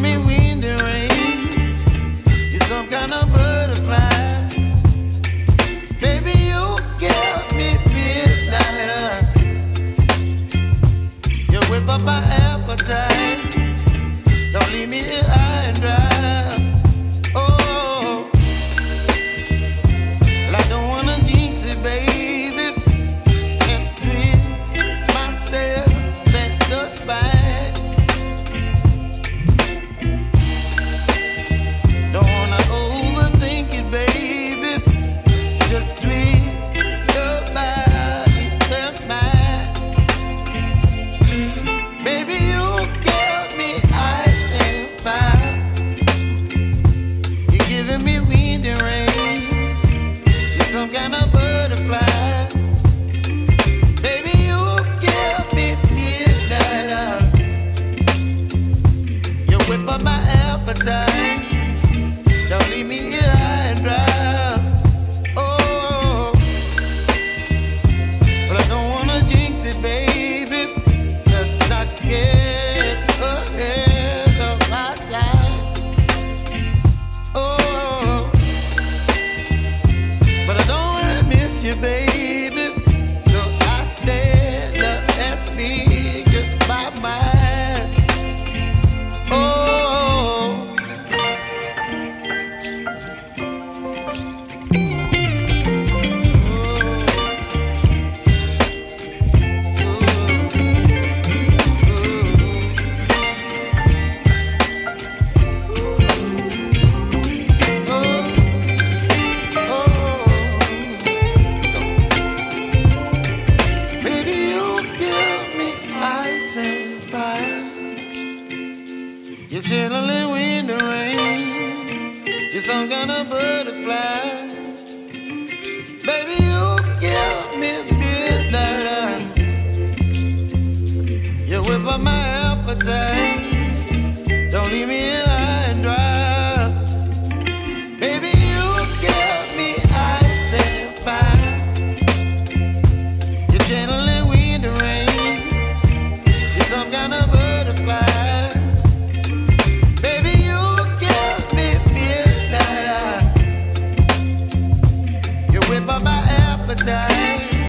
me rain. You're some kind of butterfly. Baby, you me. You whip up. outside. You're chilling in the rain. You're some kind of butterfly. Baby, you give me midnight. You whip up my appetite. Don't leave me